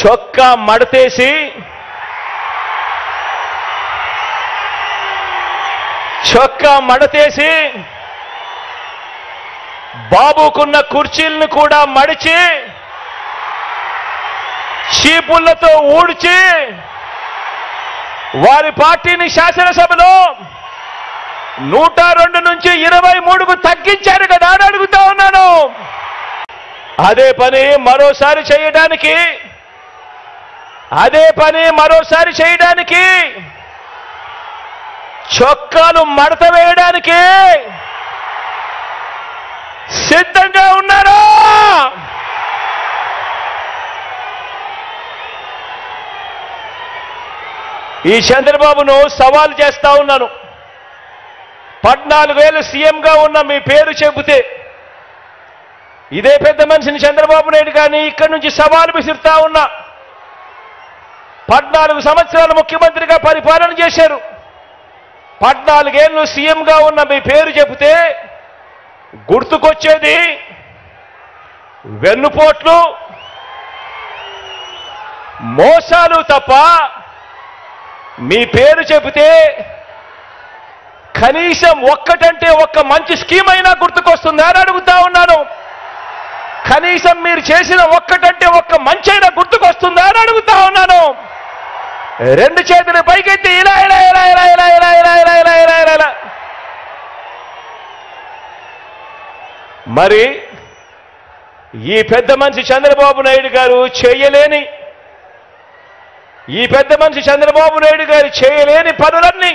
చొక్కా మడతేసి చొక్కా మడతేసి బాబుకున్న కుర్చీలను కూడా మడిచి చీపుళ్ళతో ఊడ్చి వారి పార్టీని శాసనసభలో నూట రెండు నుంచి ఇరవై మూడుకు తగ్గించారు కదా అని అడుగుతా ఉన్నాను. అదే పని మరోసారి చేయడానికి అదే పని మరోసారి చేయడానికి. చొక్కాలు మడత వేయడానికి. సిద్ధంగా ఉన్నారా? ఈ చంద్రబాబును సవాల్ చేస్తా ఉన్నాను. పద్నాలుగేళ్ళు సీఎంగా ఉన్న మీ పేరు చెబితే ఇదే పెద్ద మనిషిని చంద్రబాబు నాయుడు కానీ ఇక్కడి నుంచి సవాలు విసురుతా ఉన్నా. పద్నాలుగు సంవత్సరాలు ముఖ్యమంత్రిగా పరిపాలన చేశారు. పద్నాలుగేళ్ళు సీఎంగా ఉన్న మీ పేరు చెబితే గుర్తుకొచ్చేది వెన్నుపోట్లు మోసాలు తప్ప మీ పేరు చెబితే కనీసం ఒక్కటంటే ఒక్క మంచి స్కీమ్ అయినా గుర్తుకొస్తుందా అని అడుగుతా ఉన్నాను. కనీసం మీరు చేసిన ఒక్కటంటే ఒక్క మంచి అయినా గుర్తుకొస్తుందా అని అడుగుతా ఉన్నాను. రెండు చేతులు పైకెత్తి ఇలా ఇలా ఇలా ఇలా ఇలా ఇలా ఇలా ఇలా ఇలా ఇలా ఇలా ఇలా మరి ఈ పెద్ద మనిషి చంద్రబాబు నాయుడు గారు చేయలేని ఈ పెద్ద మనిషి చంద్రబాబు నాయుడు గారు చేయలేని పనులన్నీ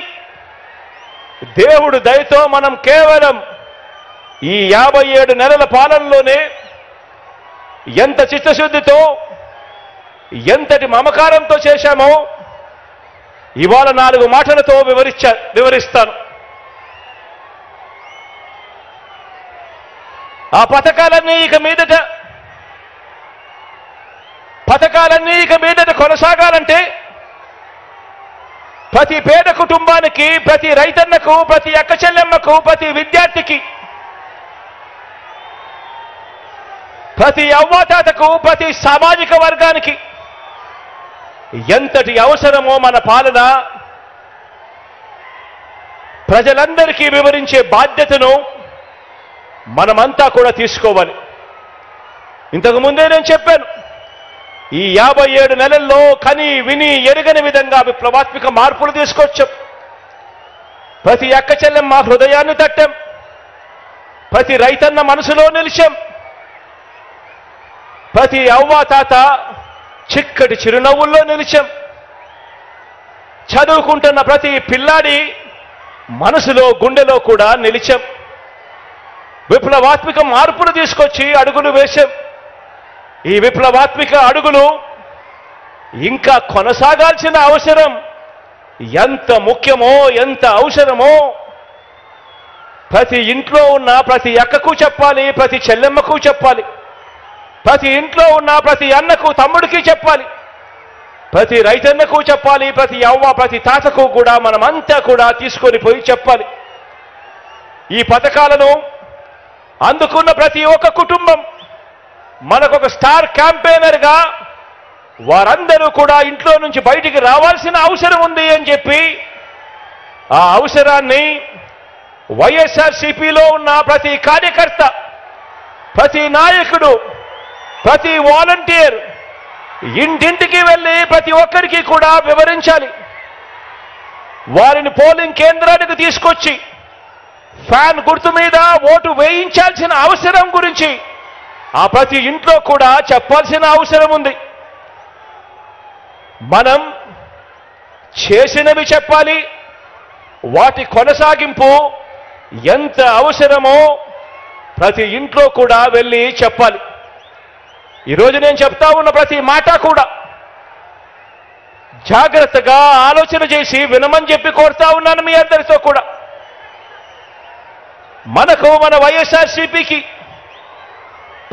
దేవుడు దయతో మనం కేవలం ఈ యాభై ఏడు నెలల పాలనలోనే ఎంత చిత్తశుద్ధితో ఎంతటి మమకారంతో చేశామో ఇవాళ నాలుగు మాటలతో వివరించ వివరిస్తాను. ఆ పథకాలన్నీ ఇక మీదట పథకాలన్నీ ఇక మీదట కొనసాగాలంటే ప్రతి పేద కుటుంబానికి ప్రతి రైతన్నకు ప్రతి అక్క చెల్లెమ్మకు ప్రతి విద్యార్థికి ప్రతి అవ్వాతాతకు ప్రతి సామాజిక వర్గానికి ఎంతటి అవసరమో మన పాలన. ప్రజలందరికీ వివరించే బాధ్యతను మనమంతా కూడా తీసుకోవాలి. ఇంతకు ముందే నేను చెప్పాను ఈ యాభై ఏడు నెలల్లో కని విని ఎరగని విధంగా విప్లవాత్మిక మార్పులు తీసుకొచ్చాం. ప్రతి అక్క చెల్లెం మా హృదయాన్ని తట్టాం. ప్రతి రైతన్న మనసులో నిలిచాం. ప్రతి అవ్వ తాత చిక్కటి చిరునవ్వుల్లో నిలిచాం. చదువుకుంటున్న ప్రతి పిల్లాడి మనసులో గుండెలో కూడా నిలిచాం. విప్లవాత్మిక మార్పులు తీసుకొచ్చి అడుగులు వేశాం. ఈ విప్లవాత్మిక అడుగులు ఇంకా కొనసాగాల్సిన అవసరం ఎంత ముఖ్యమో ఎంత అవసరమో ప్రతి ఇంట్లో ఉన్న ప్రతి అక్కకు చెప్పాలి ప్రతి చెల్లెమ్మకు చెప్పాలి. ప్రతి ఇంట్లో ఉన్న ప్రతి అన్నకు తమ్ముడికి చెప్పాలి. ప్రతి రైతన్నకు చెప్పాలి ప్రతి అవ్వ ప్రతి తాతకు కూడా మనమంతా కూడా తీసుకొని పోయి చెప్పాలి. ఈ పథకాలను అందుకున్న ప్రతి ఒక్క కుటుంబం మనకొక స్టార్ క్యాంపెయినర్గా వారందరూ కూడా ఇంట్లో నుంచి బయటికి రావాల్సిన అవసరం ఉంది అని చెప్పి ఆ అవసరాన్ని వైఎస్ఆర్సీపీలో ఉన్న ప్రతి కార్యకర్త ప్రతి నాయకుడు ప్రతి వాలంటీర్ ఇంటింటికి వెళ్ళి ప్రతి ఒక్కరికి కూడా వివరించాలి. వారిని పోలింగ్ కేంద్రానికి తీసుకొచ్చి ఫ్యాన్ గుర్తు మీద ఓటు వేయించాల్సిన అవసరం గురించి ఆ ప్రతి ఇంట్లో కూడా చెప్పాల్సిన అవసరం ఉంది. మనం చేసినవి చెప్పాలి వాటి కొనసాగింపు ఎంత అవసరమో ప్రతి ఇంట్లో కూడా వెళ్ళి చెప్పాలి. ఈరోజు నేను చెప్తా ఉన్న ప్రతి మాట కూడా జాగ్రత్తగా ఆలోచన చేసి వినమని చెప్పి కోరుతా ఉన్నాను మీ అందరితో కూడా. మనకు మన వైఎస్ఆర్సీపీకి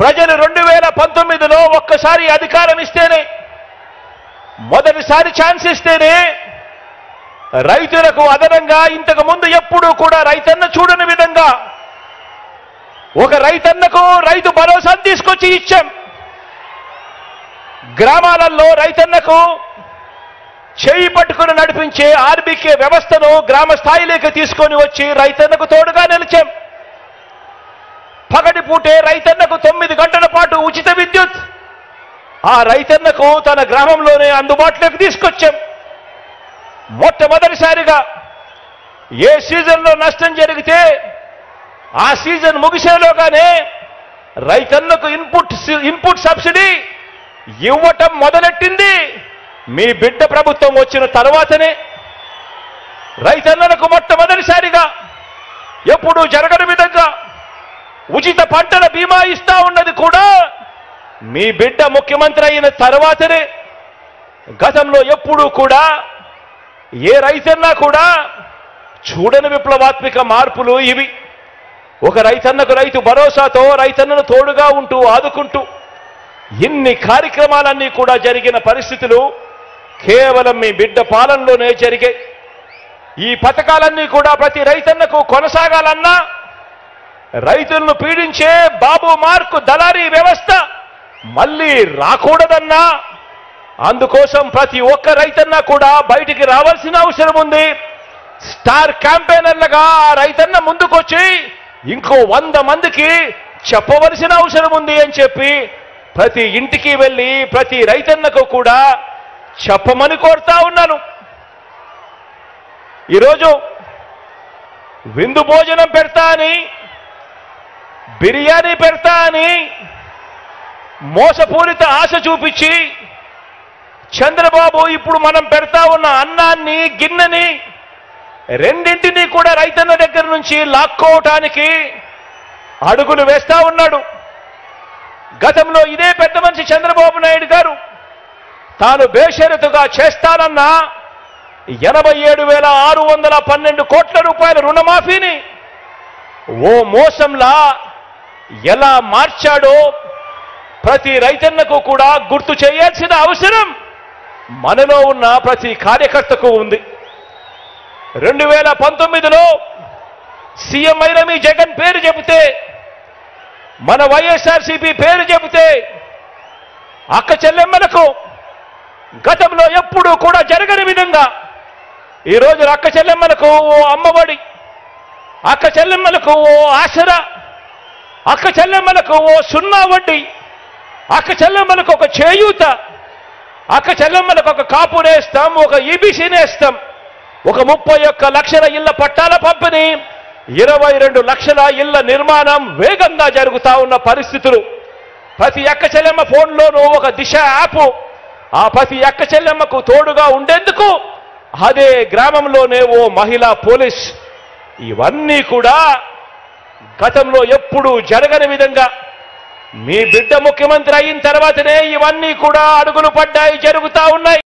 ప్రజలు రెండు వేల పంతొమ్మిదిలో ఒక్కసారి అధికారం ఇస్తేనే మొదటిసారి ఛాన్స్ ఇస్తేనే రైతులకు అదనంగా ఇంతకు ముందు ఎప్పుడూ కూడా రైతన్న చూడని విధంగా ఒక రైతన్నకు రైతు భరోసాను తీసుకొచ్చి ఇచ్చాం. గ్రామాలలో రైతన్నకు చేయి పట్టుకుని నడిపించే ఆర్బీకే వ్యవస్థను గ్రామ స్థాయిలోకి తీసుకొని వచ్చి రైతన్నకు తోడుగా నిలిచాం. పగటి పూటే రైతన్నకు తొమ్మిది గంటల పాటు ఉచిత విద్యుత్. ఆ రైతన్నకు తన గ్రామంలోనే అందుబాటులోకి తీసుకొచ్చాం. మొట్టమొదటిసారిగా ఏ సీజన్లో నష్టం జరిగితే ఆ సీజన్ ముగిసేలోగానే రైతన్నకు ఇన్పుట్ ఇన్పుట్ సబ్సిడీ ఇవ్వటం మొదలెట్టింది. మీ బిడ్డ ప్రభుత్వం వచ్చిన తర్వాతనే రైతన్నలకు మొట్టమొదటిసారిగా ఎప్పుడూ జరగని విధంగా ఉచిత పంటల బీమా ఇస్తా ఉన్నది కూడా మీ బిడ్డ ముఖ్యమంత్రి అయిన తర్వాతనే గతంలో ఎప్పుడూ కూడా ఏ రైతన్నా కూడా చూడని విప్లవాత్మిక మార్పులు ఇవి. ఒక రైతన్నకు రైతు భరోసాతో రైతన్నను తోడుగా ఉంటూ ఆదుకుంటూ ఇన్ని కార్యక్రమాలన్నీ కూడా జరిగిన పరిస్థితులు కేవలం మీ బిడ్డ పాలనలోనే జరిగాయి ఈ పథకాలన్నీ కూడా ప్రతి రైతన్నకు కొనసాగాలన్నా రైతులను పీడించే బాబు మార్కు దళారీ వ్యవస్థ మళ్ళీ రాకూడదన్నా. అందుకోసం ప్రతి ఒక్క రైతన్న కూడా బయటికి రావాల్సిన అవసరం ఉంది. స్టార్ క్యాంపెయినర్లుగా ఆ రైతన్న ముందుకొచ్చి ఇంకో వంద మందికి చెప్పవలసిన అవసరం ఉంది అని చెప్పి ప్రతి ఇంటికి వెళ్ళి ప్రతి రైతన్నకు కూడా చెప్పమని కోరుతా ఉన్నాను. ఈరోజు విందు భోజనం పెడతా అని బిర్యానీ పెడతా అని మోసపూరిత ఆశ చూపించి చంద్రబాబు ఇప్పుడు మనం పెడతా ఉన్న అన్నాన్ని గిన్నెని రెండింటినీ కూడా రైతన్న దగ్గర నుంచి లాక్కోవటానికి అడుగులు వేస్తా ఉన్నాడు. గతంలో ఇదే పెద్ద మనిషి చంద్రబాబు నాయుడు గారు తాను బేషరతుగా చేస్తానన్న ఎనభై ఏడు వేల ఆరు వందల పన్నెండు కోట్ల రూపాయల రుణమాఫీని ఓ మోసంలా ఎలా మార్చాడో ప్రతి రైతన్నకు కూడా గుర్తు చేయాల్సిన అవసరం మనలో ఉన్న ప్రతి కార్యకర్తకు ఉంది. రెండు వేల పంతొమ్మిదిలో సీఎం అయిన జగన్ పేరు చెబితే మన వైఎస్ఆర్సీపీ పేరు చెబితే అక్క చెల్లెమ్మలకు గతంలో ఎప్పుడూ కూడా జరగని విధంగా ఈరోజు అక్క చెల్లెమ్మలకు ఓ అమ్మఒడి అక్క చెల్లెమ్మలకు ఓ ఆసరా అక్క చెల్లెమ్మలకు ఓ సున్నా వడ్డీ అక్క చెల్లెమ్మలకు ఒక చేయూత అక్క చెల్లెమ్మలకు ఒక కాపు నేస్తాం ఒక ఈబీసీ నేస్తాం ఒక ముప్పై ఒక్క లక్షల ఇళ్ళ పట్టాల పంపిణీ ఇరవై రెండు లక్షల ఇళ్ళ నిర్మాణం వేగంగా జరుగుతా ఉన్న పరిస్థితులు. ప్రతి ఎక్క చెల్లెమ్మ ఫోన్లోనూ ఒక దిశ యాప్. ఆ ప్రతి ఎక్క చెల్లెమ్మకు తోడుగా ఉండేందుకు అదే గ్రామంలోనే ఓ మహిళా పోలీస్. ఇవన్నీ కూడా గతంలో ఎప్పుడూ జరగని విధంగా. మీ బిడ్డ ముఖ్యమంత్రి అయిన తర్వాతనే ఇవన్నీ కూడా అడుగులు పడ్డాయి జరుగుతా ఉన్నాయి.